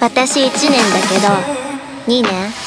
私1年だけど2年。